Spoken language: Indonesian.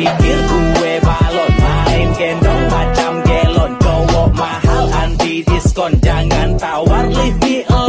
pikir gue balon Main gendong macam gelon. Cowok mahal anti diskon. Jangan tawar leave me alone